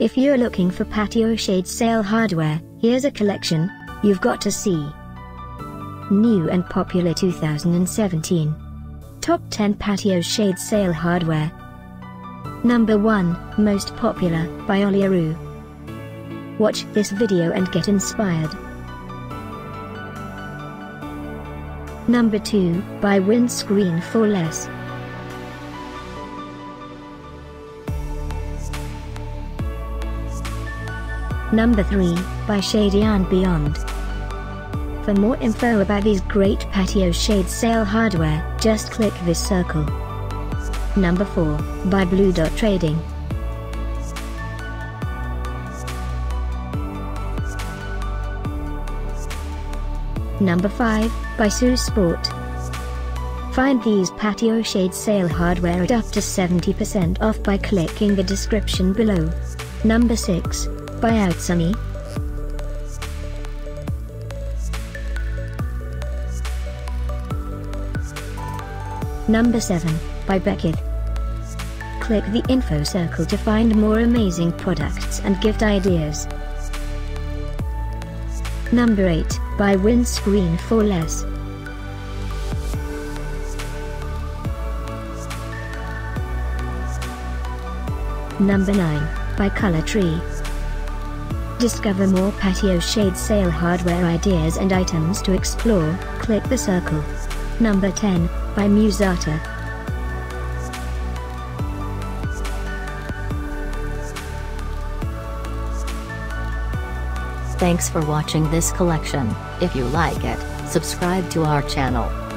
If you're looking for patio shade sail hardware, here's a collection you've got to see. New and popular 2017. Top 10 patio shade sail hardware. Number 1, most popular, by Ollieroo. Watch this video and get inspired. Number 2, by Windscreen for Less. Number 3, by Shady and Beyond. For more info about these great patio shade sail hardware, just click this circle. Number 4, by Blue Dot Trading. Number 5, by Sue Sport. Find these patio shade sail hardware at up to 70% off by clicking the description below. Number 6, by Outsunny. Number 7, by Bekith. Click the info circle to find more amazing products and gift ideas. Number 8, by Windscreen for Less. Number 9, by Color Tree. Discover more patio shade sail hardware ideas and items to explore, click the circle. Number 10, by Muzata. Thanks for watching this collection. If you like it, subscribe to our channel.